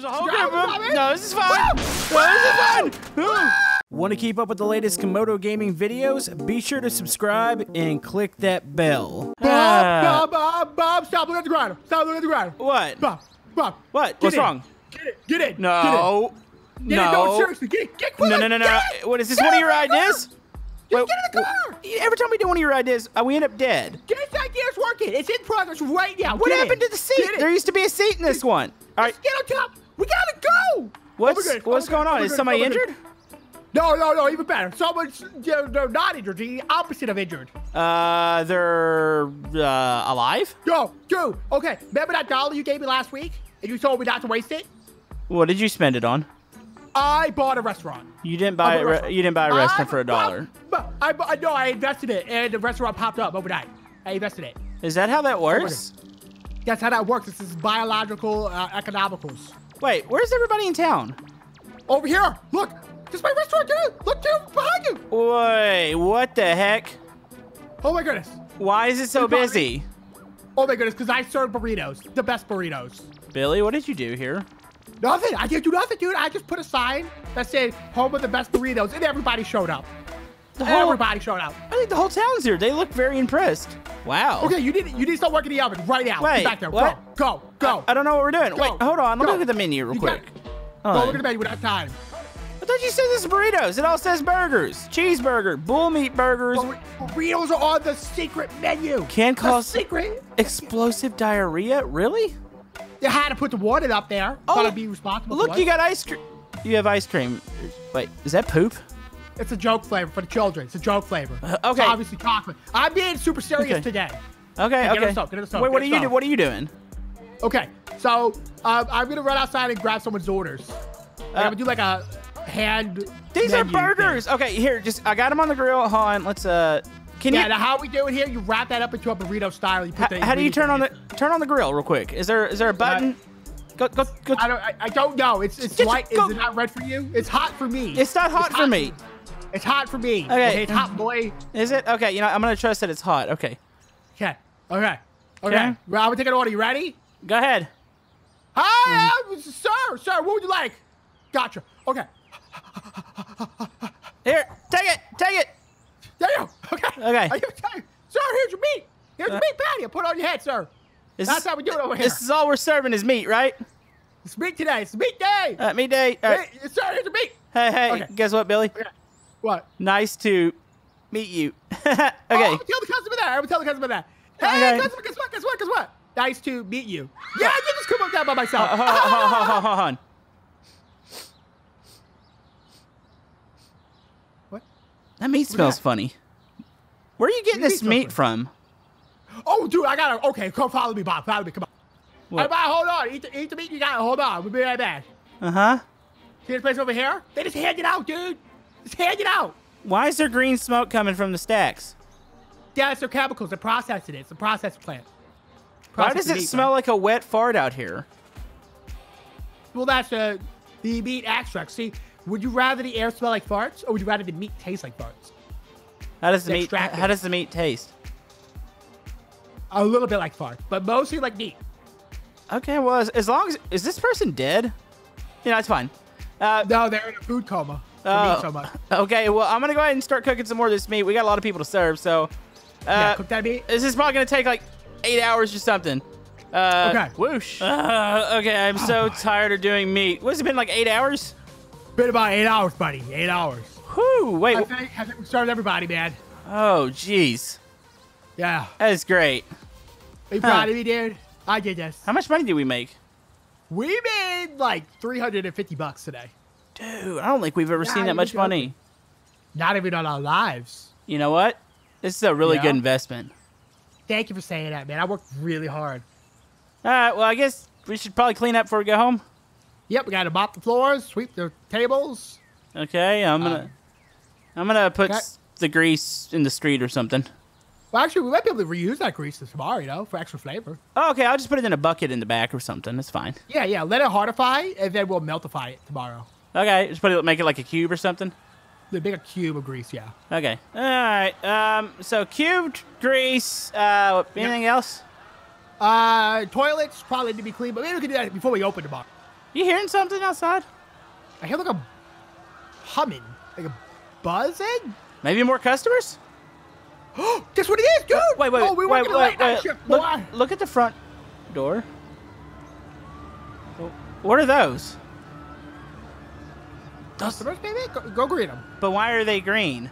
There's a whole group of them. No, this is fine. No, this is fine. Want to keep up with the latest Camodo gaming videos? Be sure to subscribe and click that bell. Ah, Bob, Bob, Bob, Bob, stop looking at the ground. Stop looking at the ground. what? Bob, Bob. What? get What's in. wrong? Get it. Get it. No. Get it. Get it. No, No. seriously. Get it. Get No, quick. no, no, no. It. What is this? Get One of your ideas? Just Wait, get in the car. Every time we do one of your ideas, uh, we end up dead. Get This idea's working. It's in progress right now. What Get happened in. to the seat? There used to be a seat in this one. All right. Just get on top. We gotta go. What's Oh what's oh going on? oh Is somebody oh injured? No, no, no. Even better. Someone's you know, they're not injured. The opposite of injured. Uh, they're uh, alive. Yo, dude. Okay. Remember that dollar you gave me last week, and you told me not to waste it? What did you spend it on? I bought a restaurant. You didn't buy I it. bought a Re- restaurant. you didn't buy a restaurant I- for a dollar. But I, I know I invested it, and the restaurant popped up overnight. I invested it. Is that how that works? That's how that works. This is biological uh, economicals. Wait, where's everybody in town? Over here, look. This is my restaurant, dude. Look, dude, behind you. Wait, what the heck? Oh my goodness. Why is it so busy? Oh my goodness, because I serve burritos, the best burritos. Billy, what did you do here? Nothing. I didn't do nothing, dude. I just put a sign that said "Home of the Best Burritos," and everybody showed up. The whole, Everybody showed up. I think the whole town's here. They look very impressed. Wow. Okay, you need you need to start working the oven right now. Wait, Get back there. what? Go, go, go. I don't know what we're doing. Go. Wait, hold on. Let me look at the menu real You quick. got- Hold Go on. look at the menu. We don't have time. I thought you said this is burritos. It all says burgers, cheeseburger, bull meat burgers, Burritos are on the secret menu. Can The cause- secret. explosive diarrhea. Really? You had to put the warning up there. Oh, Gotta be responsible. Look, for you got ice cream. You have ice cream. Wait, is that poop? It's a joke flavor for the children. It's a joke flavor. Uh, It's okay. obviously chocolate. I'm being super serious Okay. today. Okay, get okay. get Wait, what are you doing? What are you doing? Okay, so um, I'm gonna run outside and grab someone's orders. I'm Uh, gonna do like a hand. These are menu thing. burgers. Okay, here, just I got them on the grill. Hold on, let's uh. Can Yeah, you? now how we do it here? You wrap that up into a burrito style. You put How, how do you turn on the turn on the grill real quick? Is there is there a button? Go go go. I don't. I, I don't know. It's it's Just light. Is it not red for you? It's hot for me. It's not hot for me. It's hot for me. Okay. It's hot, boy. Is it? Okay, you know I'm gonna trust that it's hot. Okay, Okay. Okay. Okay. Okay. Well, I'm gonna take an order. You ready? go ahead. Hi, sir. Sir, what would you like? Gotcha. Okay. Here, take it, take it. There you go. Okay. Okay. It you. Sir, here's your meat. Here's your Uh, meat patty. Put it on your head, sir. This That's is- how we do it over here. This is all we're serving is meat, right? It's meat today. It's meat day. Uh, meat day. All right. Hey, sir, here's your meat. Hey, hey, Okay. guess what, Billy? Okay. What? Nice to meet you. okay. Oh, I'm gonna tell the customer that. I'm gonna tell the customer that. Hey, Okay. customer, guess what? Guess what? Guess what? Nice to meet you. Yeah, I did just come up there by myself. Hold on, hold hold on, hold on. What? That meat smells that? funny. Where are you getting this meat from? Oh, dude, I gotta. Okay, come follow me, Bob. Follow me. Come on. What? Hey, Bob, hold on. Eat the, eat the meat you got. Hold on. We'll be right back. Uh huh. See this place over here? They just hand it out, dude. Just hand it out. Why is there green smoke coming from the stacks? Yeah, it's their chemicals. They're processing it. It's a processing plant. Why does it meat, smell right? like a wet fart out here? Well, that's uh, the meat extract. See, would you rather the air smell like farts, or would you rather the meat taste like farts? How does the It's meat? extracted. How does the meat taste? A little bit like farts, but mostly like meat. Okay, well, as, as long as is this person dead? You know, it's fine. Uh, No, they're in a food coma. They oh, so much. okay, well, I'm gonna go ahead and start cooking some more of this meat. We got a lot of people to serve, so yeah, uh, cook that meat. this is probably gonna take like eight hours or something. Uh, Okay. Whoosh. Uh, okay, I'm so tired of doing meat. What's it been like eight hours? Been about eight hours, buddy. Eight hours. Whew. Wait. I think, I think we served everybody, man. Oh, jeez. Yeah. That is great. Are you Huh. proud of me, dude? I did this. How much money did we make? We made like 350 bucks today. Dude, I don't think we've ever Yeah, seen that much joking. money. Not even on our lives. You know what? This is a really Yeah. good investment. Thank you for saying that, man. I worked really hard. All right, well, I guess we should probably clean up before we go home. Yep, we got to mop the floors, sweep the tables. Okay, I'm gonna, Um, I'm gonna put okay. the grease in the street or something. Well, actually, we might be able to reuse that grease tomorrow, you know, for extra flavor. Oh, okay, I'll just put it in a bucket in the back or something. That's fine. Yeah, yeah. Let it hardify, and then we'll meltify it tomorrow. Okay, just put it, make it like a cube or something. The bigger cube of grease, yeah. Okay. All right. Um. So cubed grease. Uh. Anything else? Uh, toilets probably need to be clean, but maybe we can do that before we open tomorrow. You hearing something outside? I hear like a humming, like a buzzing. Maybe more customers? Oh, Guess what it is, dude? Wait, wait, oh, we wait, wait, the wait. shift, Look, look at the front door. What are those? Customers, go, go greet them. but why are they green?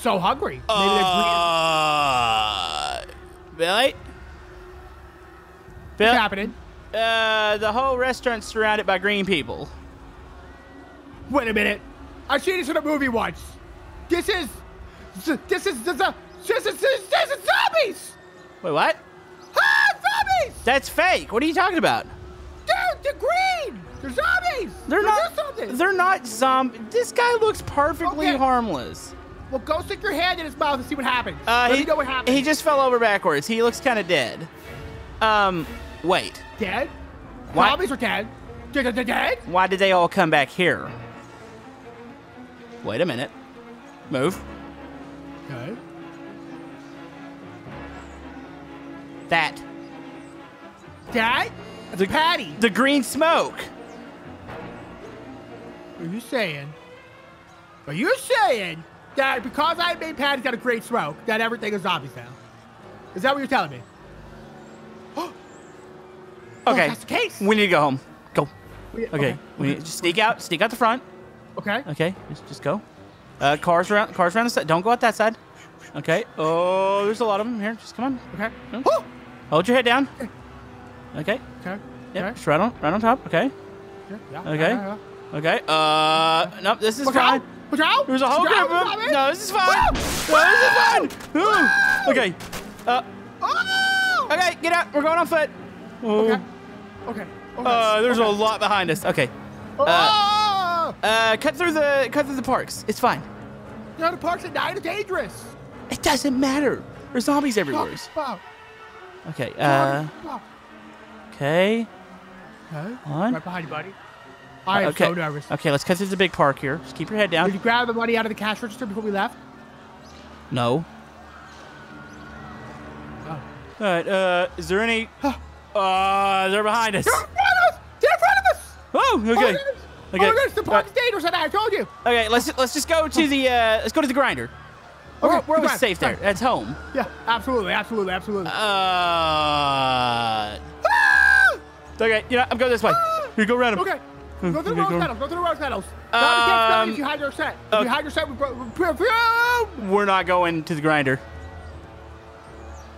So hungry. Maybe they're Uh, Billy? greeting. Bill, What's happening? uh, the whole restaurant's surrounded by green people. Wait a minute. I've seen this in a movie once. This is, this is, this is, this is, this is, zombies. Wait, what? Ah, zombies! That's fake. What are you talking about? Dude, they're green. They're zombies. They're not. something. They're not zombie. This guy looks perfectly Okay. harmless. Well, go stick your hand in his mouth and see what happens. Uh, Let he, me know what happens. he just fell over backwards. He looks kind of dead. Um, wait. dead. What? Zombies are dead. They're, they're- they're dead. Why did they all come back here? Wait a minute. Move. Okay. That. Dad? That's The- Patty. The green smoke. Are you saying? Are you saying that because I made Patty's got a great smoke, that everything is zombies now? Is that what you're telling me? Okay. that's the case. We need to go home. Go. We- Okay. We need just sneak out. Sneak out the front. Okay. Okay. Just, just go. Uh, cars around. Cars around the side. Don't go out that side. Okay. Oh, there's a lot of them here. Just come on. Okay. Oh! Hold your head down. Okay. Okay. Yep. Okay. Just right on. Right on top. Okay. Yeah, yeah, Okay. yeah, yeah. Okay. Uh. Nope. This is fine. out! Look out! There's a whole group of them. No, this is fine. No, this is fine. Ooh. Okay. Uh. Oh! Okay. Get out. We're going on foot. Oh. Okay. Okay. okay. Uh. There's a lot behind us. Okay. Oh! Uh. Cut through the. Cut through the parks. It's fine. No, the parks at night are dangerous. It doesn't matter. There's zombies everywhere. Okay. Uh. Okay. Okay. Right behind you, buddy. I am okay. so nervous. Okay. Let's cut through the big park here. Just keep your head down. Did you grab the money out of the cash register before we left? No. Oh. All right. Uh. Is there any? Uh. They're behind us. They're in front of us! They're in front of us! Oh. Oh Okay. goodness! Okay. Oh my the Uh, park's dangerous and I told you! Okay, let's let's just go to the uh, let's go to the grinder. We're, Okay, we're always fine, safe there. That's home. Yeah, absolutely, absolutely, absolutely. Uh, Ah! okay, you know I'm going this way. You go around him. Okay. Go through the Okay, rose go. petals. Go to the rose petals. no, we can't smell Um, you if you hide your set. If okay. you hide your set, we bro- we perfume. We're not going to the grinder.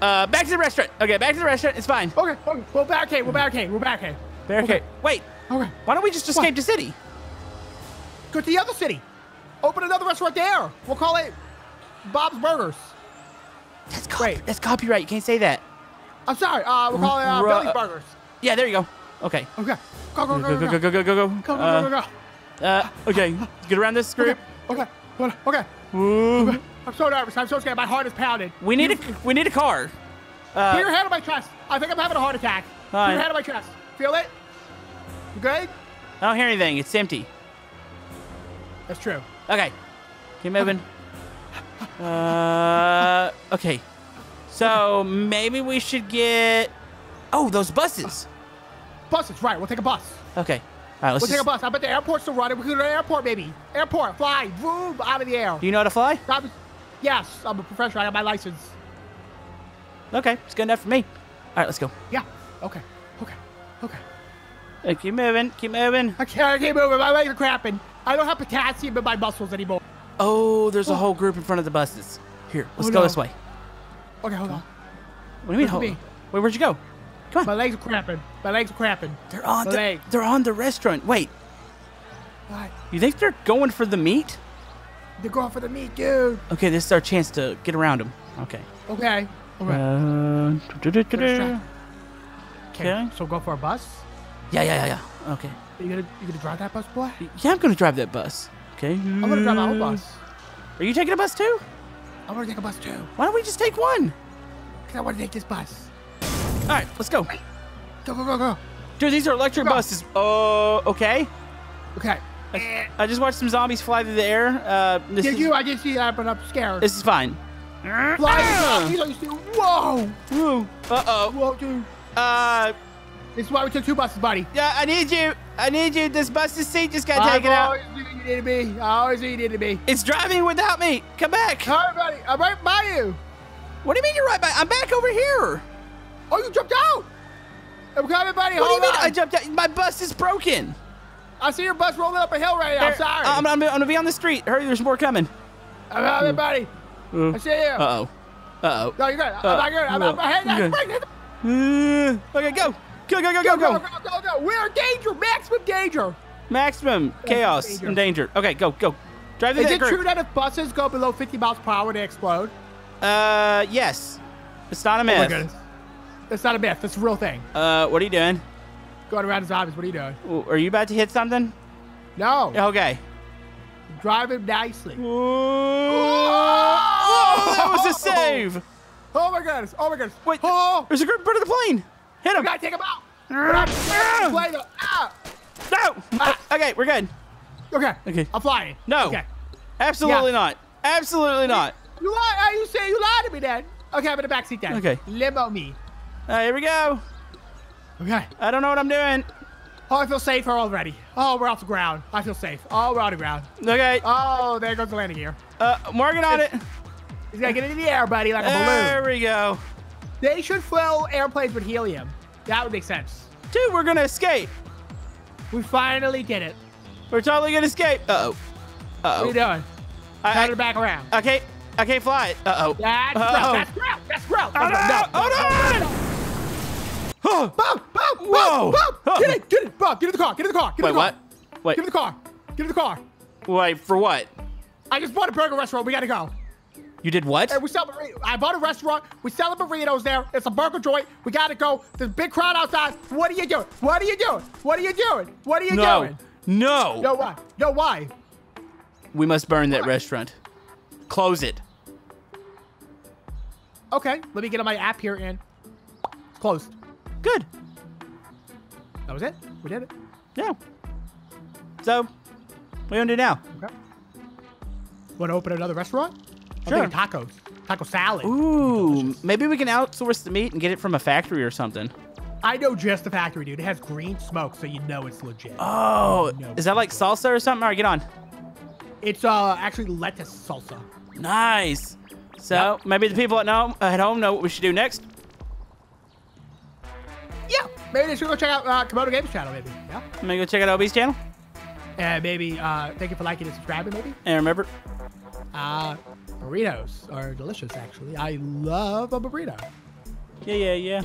Uh, back to the restaurant. Okay, back to the restaurant. It's fine. Okay, okay. We'll barricade. We'll barricade. We'll barricade. Barricade. Okay. Wait. Okay. Why don't we just escape the city? Go to the other city. Open another restaurant there. We'll call it Bob's Burgers. That's cop- Wait. That's copyright. You can't say that. I'm sorry. Uh, we'll call it uh, Ru- Billy's Burgers. Yeah, there you go. Okay. Okay. Go, go, Go go, go go go go go go. Go, go, Uh, go, go, go. uh, okay. Get around this group. Okay. Okay. Okay. Ooh. I'm so nervous. I'm so scared. My heart is pounding. We need a we need a car. Uh, Put your hand on my chest. I think I'm having a heart attack. Put your hand on my chest. Feel it? You good? I don't hear anything. It's empty. That's true. Okay. Keep moving. Uh, okay. So maybe we should get. Oh, those buses. Buses, right. We'll take a bus. Okay. All right. Let's We'll take a bus. I bet the airport's still running. We can go to the airport, baby. Airport, fly, boom, out of the air. Do you know how to fly? That was- yes, I'm a professional. I have my license. Okay, it's good enough for me. All right, let's go. Yeah. Okay. Okay. Okay. Uh, keep moving. Keep moving. I can't I can't move. My legs are cramping. I don't have potassium in my muscles anymore. Oh, there's a whole group in front of the buses. Here, let's Oh, go no. this way. Okay, hold on. What do you mean? Hold? me. Wait, where'd you go? Come on. My legs are cramping. My legs are cramping. They're on. my The, leg. they're on the restaurant. Wait, What? you think they're going for the meat? They're going for the meat, dude. Okay, this is our chance to get around them. Okay. Okay. Okay. Uh, distract. okay. So go for a bus. Yeah, yeah, yeah, yeah. Okay. You gonna you gonna drive that bus, boy? Yeah, I'm gonna drive that bus. Okay. I'm gonna drive my own bus. Are you taking a bus too? I'm gonna take a bus too. Why don't we just take one? Cause I want to take this bus. All right, let's go. Go go go go. Dude, these are electric Go. buses. Oh, okay. Okay. I just watched some zombies fly through the air. Uh, this Did is, you? I didn't see that, but I'm scared. This is fine. I used to. Whoa. Uh oh. Whoa, dude. Uh, This is why we took two buses, buddy. Yeah, I need you. I need you. This bus's seat just got I've taken out. I always knew you needed me. I always knew you needed me. It's driving without me. Come back. Hi, buddy. I'm right by you. What do you mean you're right back? I'm back over here. Oh, you jumped out. I'm coming, buddy. What do Hold you mean on. I jumped out? My bus is broken. I see your bus rolling up a hill right now. I'm sorry. I'm, I'm, I'm gonna be on the street. Hurry, there's more coming. I'm coming, buddy. I see you. Uh oh. Uh oh. no, you're good. I'm uh, not good. I'm no, not. Hey, you're that's good. right. That's- oh. Uh, okay, go. Go, go, go, Go, go, go, go. go, go. We're in danger. Maximum danger. Maximum chaos danger. and danger. Okay, go, go. Drive the Is it that true that if buses go below 50 miles per hour, they explode? Uh, yes. It's not a myth. Oh my goodness. That's not a myth. That's a real thing. uh, what are you doing? Going around the zombies. What are you doing? Ooh, Are you about to hit something? No. Okay. Driving nicely. Oh, that was a save. Oh my goodness. Oh my goodness. Wait, Oh. there's a group bird of the plane. Hit We him. gotta take him out. Ah. play though. Ah. No. Ah. Okay, we're good. Okay. Okay. I'm flying. No. Okay. Absolutely Yeah. not. Absolutely not. You lied. uh, You say you lied to me Dad. Okay, I'm in the backseat then. Okay. Limo me. Right, here we go. Okay. I don't know what I'm doing. Oh, I feel safer already. Oh, we're off the ground. I feel safe. Oh, we're on the ground. Okay. Oh, there goes the landing gear. Uh, working on it. He's gonna get into the air, buddy, like a There balloon. we go. They should fill airplanes with helium. That would make sense. Dude, we're gonna escape. We finally did it. We're totally gonna escape. Uh oh. Uh oh. What are you oh. doing? I, Turn it back around. I, okay. I can't fly it. Uh oh. That's Uh-oh. grout. That's grout. That's grout. Oh, no, That's oh, no. Bob, Bob, Bob, Whoa. Bob, get it, get it, Bob, get in the car, get in the car, get Wait, in the car. what? Wait. Get in the car, get in the car. Wait, for what? I just bought a burger restaurant. We gotta go. You did what? Hey, we sell. I bought a restaurant. We sell the burritos there. It's a burger joint. We gotta go. There's a big crowd outside. What are you doing? What are you doing? What are you doing? What are you no. doing? No. Yo, why? Yo, why? We must burn that restaurant. Close it. Okay, let me get on my app here and closed. Good. That was it. We did it. Yeah. So, what are you gonna do now? Okay. Want to open another restaurant? I'm Sure. tacos. Taco salad. Ooh, maybe we can outsource the meat and get it from a factory or something. I know just the factory, dude. It has green smoke, so you know it's legit. Oh, is that like salsa or something? All right, get on. It's uh actually lettuce salsa. Nice. So maybe the people at home at home know what we should do next. Maybe they should go check out uh, Camodo Games channel, maybe. Yeah. Maybe go check out OB's channel. And maybe uh, thank you for liking and subscribing, maybe. And remember, Uh, burritos are delicious, actually. I love a burrito. yeah, yeah, yeah.